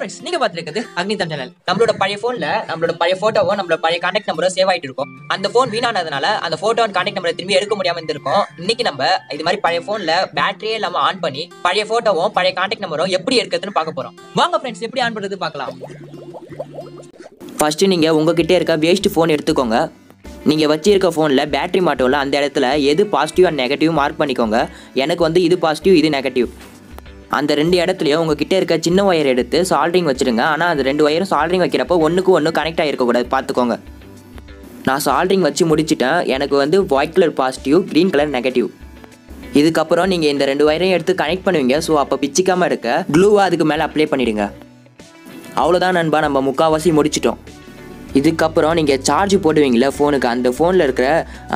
Friends நீங்க பாத்துருக்கிறது அக்னி தம் channel நம்மளோட பழைய போன்ல நம்மளோட பழைய போட்டோவோ நம்மளோட பழைய கான்டாக்ட் நம்பரும் சேவ் ஆயிட்டு இருக்கும். அந்த போன் வீணானதுனால அந்த போட்டோ அண்ட் கான்டாக்ட் நம்பரை திரும்பி எடுக்க முடியாம இருந்திருக்கும். இன்னைக்கு நம்ம இது மாதிரி பழைய போன்ல பேட்டரியே இல்லாம ஆன் பண்ணி பழைய போட்டோவும் பழைய கான்டாக்ட் நம்பரும் எப்படி எடுக்கிறதுன்னு பார்க்க போறோம். வாங்க ஃப்ரெண்ட்ஸ் எப்படி ஆன் பண்றது பார்க்கலாம். ஃபர்ஸ்ட் நீங்க உங்ககிட்ட இருக்க வேஸ்ட் போன் எடுத்துக்கோங்க. நீங்கள் வச்சிருக்க ஃபோனில் பேட்டரி மாட்டோம்ல அந்த இடத்துல எது பாசிட்டிவ் அண்ட் நெகட்டிவ் மார்க் பண்ணிக்கோங்க. எனக்கு வந்து இது பாசிட்டிவ் இது நெகட்டிவ் அந்த ரெண்டு இடத்துலையும் உங்ககிட்ட இருக்க சின்ன ஒயர் எடுத்து சால்ட்ரிங் வச்சுருங்க. ஆனால் அந்த ரெண்டு ஒயரும் சால்ட்ரிங் வைக்கிறப்போ ஒன்றுக்கு ஒன்று கனெக்ட் ஆகிருக்கக்கூடாது பார்த்துக்கோங்க நான் சால்ட்ரிங் வச்சு முடிச்சிட்டேன். எனக்கு வந்து white colour positive green colour negative இதுக்கப்புறம் நீங்கள் இந்த ரெண்டு ஒயரையும் எடுத்து கனெக்ட் பண்ணுவீங்க. ஸோ அப்போ பிச்சிக்காமல் இருக்க க்ளூவாக அதுக்கு மேலே அப்ளை பண்ணிவிடுங்க அவ்வளோதான் நண்பா. நம்ம முக்கால்வாசி முடிச்சிட்டோம். இதுக்கப்புறம் நீங்கள் சார்ஜ் போடுவீங்களே ஃபோனுக்கு அந்த ஃபோனில் இருக்கிற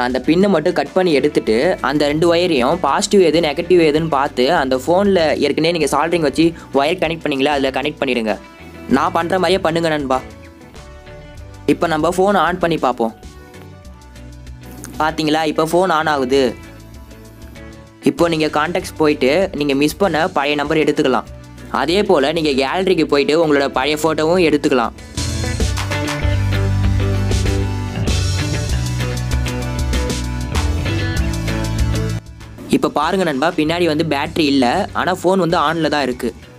அந்த பின்னை மட்டும் கட் பண்ணி எடுத்துட்டு அந்த ரெண்டு ஒயரையும் பாசிட்டிவ் எது நெகட்டிவ் எதுன்னு பார்த்து அந்த ஃபோனில் ஏற்கனவே நீங்கள் சால்ட்ரிங் வச்சு ஒயர் கனெக்ட் பண்ணீங்களா அதில் கனெக்ட் பண்ணிடுங்க. நான் பண்ணுற மாதிரியே பண்ணுங்க நண்பா. இப்போ நம்ம ஃபோன் ஆன் பண்ணி பார்ப்போம். பார்த்தீங்களா இப்போ ஃபோன் ஆன் ஆகுது. இப்போ நீங்கள் கான்டாக்ட்ஸ் போயிட்டு நீங்கள் மிஸ் பண்ண பழைய நம்பர் எடுத்துக்கலாம். அதே போல் நீங்கள் கேலரிக்கு போயிட்டு உங்களோட பழைய ஃபோட்டோவும் எடுத்துக்கலாம். இப்போ பாருங்க நண்பா பின்னாடி வந்து பேட்டரி இல்லை ஆனால் ஃபோன் வந்து ஆனில் தான் இருக்குது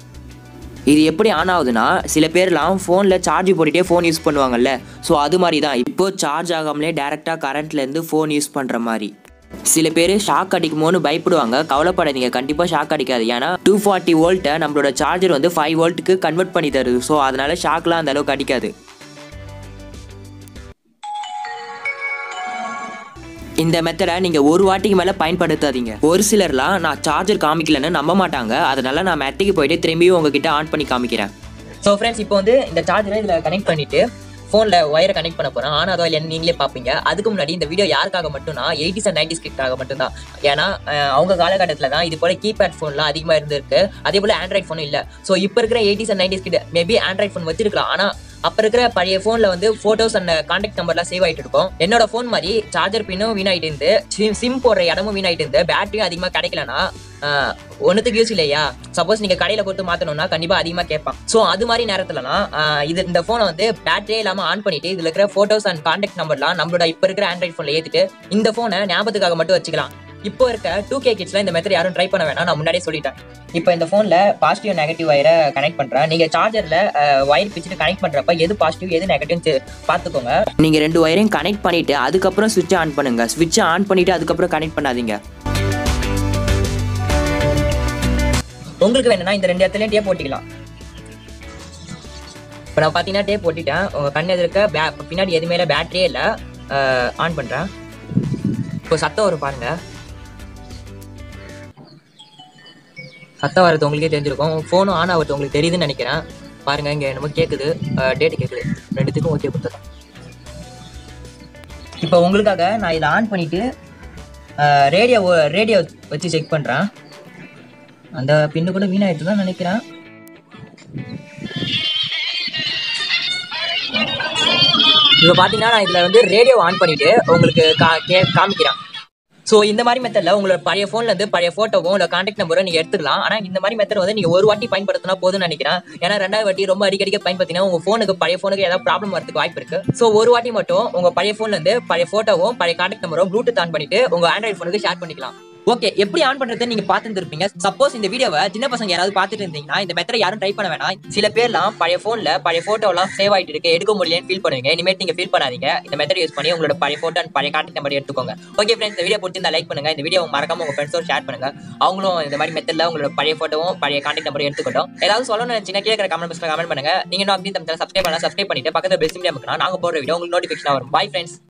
இது எப்படி ஆன் ஆகுதுன்னா சில பேர்லாம் ஃபோனில் சார்ஜ் போட்டுகிட்டே ஃபோன் யூஸ் பண்ணுவாங்கல்ல. ஸோ அது மாதிரி தான். இப்போ சார்ஜ் ஆகாமலே டேரெக்டாக கரண்ட்லேருந்து ஃபோன் யூஸ் பண்ணுற மாதிரி. சில பேர் ஷாக் அடிக்குமோன்னு பயப்படுவாங்க. கவலைப்படாதீங்க. கண்டிப்பாக ஷாக் அடிக்காது. ஏன்னா டூ ஃபார்ட்டி வோல்ட்டை நம்மளோட சார்ஜர் வந்து ஃபைவ் வோல்ட்டுக்கு கன்வெர்ட் பண்ணி தருது. ஸோ அதனால் ஷாக்லாம் அந்த அளவுக்கு அடிக்காது. இந்த மெத்தடை நீங்கள் ஒரு வாட்டிக்கு மேலே பயன்படுத்தாதீங்க. ஒரு சிலர்லாம் நான் சார்ஜர் காமிக்கலன்னு நம்ப மாட்டாங்க. அதனால நான் மெத்தைக்கு போயிட்டு திரும்பியும் உங்ககிட்ட ஆன் பண்ணி காமிக்கிறேன். ஸோ ஃப்ரெண்ட்ஸ் இப்போ வந்து இந்த சார்ஜரை இதில் கனெக்ட் பண்ணிட்டு ஃபோனில் ஒயரை கனெக்ட் பண்ண போகிறேன் ஆனால் அதோ இல்லைன்னு நீங்களே பார்ப்பீங்க அதுக்கு முன்னாடி இந்த வீடியோ யாருக்காக மட்டும்னா எயிட்டிஸ் அண்ட் நைன்டிஸ் கிட்காக மட்டும்தான். ஏன்னா அவங்க காலகட்டத்தில் தான் இது போல் கீபேட் ஃபோன்லாம் அதிகமாக இருந்திருக்கு. அதே போல் ஆண்ட்ராய்ட் ஃபோனும் இல்லை. ஸோ இப்போ இருக்கிற எயிட்டிஸ் அண்ட் நைன்டிஸ் கிட்ட மேபி ஆண்ட்ராய்ட் ஃபோன் வச்சிருக்கலாம். ஆனால் அப்போ இருக்கிற பழைய ஃபோனில் வந்து ஃபோட்டோஸ் அண்ட் கான்டாக்ட் நம்பர்லாம் சேவ் ஆகிட்டு இருக்கும். என்னோட ஃபோன் மாதிரி சார்ஜர் பின்னும் வீணாயிட்டு இருந்து சிம் சிம் போடுற இடமும் வீணாயிட்டு இருந்து பேட்டரியும் அதிகமாக கிடைக்கலனா ஒன்றுத்துக்கு யூஸ் இல்லையா? சப்போஸ் நீங்கள் கடையில் கொடுத்து மாற்றணும்னா கண்டிப்பாக அதிகமாக கேட்பான். ஸோ அது மாதிரி நேரத்துலலாம் இது இந்த ஃபோனை வந்து பேட்டரியே இல்லாமல் ஆன் பண்ணிட்டு இதில் இருக்கிற ஃபோட்டோஸ் அண்ட் கான்டாக்ட் நம்பர்லாம் நம்மளோட இப்போ இருக்கிற ஆண்ட்ராய்ட் ஃபோனில் ஏற்றிட்டு இந்த ஃபோனை ஞாபகத்துக்காக மட்டும் வச்சுக்கலாம். இப்போ இருக்க டூ கே கிட்ஸ்ல இந்த மெத்தட் யாரும் ட்ரை பண்ண வேணாம். நான் முன்னாடியே சொல்லிட்டேன். இப்போ இந்த ஃபோனில் பாசிட்டிவ் நெகட்டிவ் ஒயரை கனெக்ட் பண்ணுறேன் நீங்கள் சார்ஜரில் ஒயர் பிச்சுட்டு கனெக்ட் பண்ணுறப்ப எது பாசிட்டிவ் எது நெகட்டிவ்னு பார்த்துக்கோங்க. நீங்கள் ரெண்டு ஒயரையும் கனெக்ட் பண்ணிவிட்டு அதுக்கப்புறம் சுவிட்சை ஆன் பண்ணுங்கள் சுவிட்சை ஆன் பண்ணிவிட்டு அதுக்கப்புறம் கனெக்ட் பண்ணாதீங்க. உங்களுக்கு வேணும்னா இந்த ரெண்டு இடத்துலயும் டேப் போட்டிக்கலாம் இப்போ நான் பார்த்தீங்கன்னா டேப் போட்டுட்டேன் உங்கள் கண் எதிர்க்க பே பின்னாடி எதுவுமே பேட்டரியே இல்லை. ஆன் பண்ணுறேன் இப்போ சத்தம் வரும் பாருங்க. சத்தம் வரது உங்களுக்கே தெரிஞ்சிருக்கும். ஃபோனும் ஆன் ஆகுறது உங்களுக்கு தெரியுதுன்னு நினைக்கிறேன். பாருங்க இங்கே என்னமோ கேட்குது டேட் கேட்குது ரெண்டுத்துக்கும் ஓகே கொடுத்துறேன். இப்போ உங்களுக்காக நான் இதை ஆன் பண்ணிட்டு ரேடியோ ரேடியோ வச்சு செக் பண்ணுறேன் அந்த பின்னு கூட வீணாயிட்டு தான் நினைக்கிறேன். இப்போ பார்த்தீங்கன்னா நான் இதில் வந்து ரேடியோ ஆன் பண்ணிட்டு உங்களுக்கு கா கே காமிக்கிறேன். ஸோ இந்த மாதிரி மெத்தடில் உங்களோட பழைய ஃபோன்ல இருந்து பழைய ஃபோட்டோவும் இல்லை கான்டாக்ட் நம்பரும் நீங்கள் எடுத்துக்கலாம். ஆனால் இந்த மாதிரி மெத்தட் வந்து நீங்கள் ஒரு வாட்டி பயன்படுத்தினா போதும்னு நினைக்கிறேன். ஏன்னா ரெண்டாவது வாட்டி ரொம்ப அடிக்கடிக்க பயன்படுத்தினா உங்கள் ஃபோனுக்கு பழைய ஃபோனுக்கு ஏதாவது ப்ராப்ளம் வரதுக்கு வாய்ப்பு இருக்கு. ஸோ ஒரு வாட்டி மட்டும் உங்கள் பழைய ஃபோன்லேருந்து பழைய ஃபோட்டோவும் பழைய கான்டாக்ட் நம்பரும் ப்ளூடூத் ஆன் பண்ணிட்டு உங்கள் ஆண்ட்ராய்ட் ஃபோனுக்கு ஷேர் பண்ணிக்கலாம். ஓகே எப்படி ஆன் பண்றது நீங்க பார்த்துட்டு சப்போஸ் இந்த வீடியோவை சின்ன பசங்க யாராவது பார்த்துட்டு இருந்தீங்கன்னா இந்த மெத்தட யாரும் ட்ரை பண்ண வேணாம். சில பேர்லாம் பழைய போன்ல பழைய போட்டோ எல்லாம் சேவ் ஆயிட்டு இருக்கு. எடுக்க முடியலன்னு ஃபீல் பண்ணுவீங்க. இனிமேல் நீங்க ஃபீல் பண்ணாதீங்க. இந்த மெத்தட் யூஸ் பண்ணி உங்களோட பழைய போட்டோ அண்ட் பழைய கான்டாக்ட் நம்பர் எடுத்துக்கோங்க. ஓகே ஃப்ரெண்ட்ஸ் இந்த வீடியோ பிடிச்சிருந்தா லைக் பண்ணுங்க. இந்த வீடியோ மறக்காம உங்க ஃப்ரெண்ட்ஸோட ஷேர் பண்ணுங்க. அவங்களும் இந்த மாதிரி மெத்தட்ல உங்களோட பழைய போட்டோவும் பழைய கான்டாக்ட் நம்பர் எடுத்துக்கட்டும். ஏதாவது சொல்லணும் சின்ன கீழே கமெண்ட் பாக்ஸ்ல கமெண்ட் பண்ணுங்க. நீங்க இன்னும் அப்படி தமிழ் சப்ஸ்கிரைப் பண்ணா சப்ஸ்கிரைப் பண்ணிட்டு பக்கத்துல பெஸ்ட் மீடியா நாங்க போடுற வீடியோ உங்களுக்கு நோட்டிஃபிகேஷன் வரும். Bye friends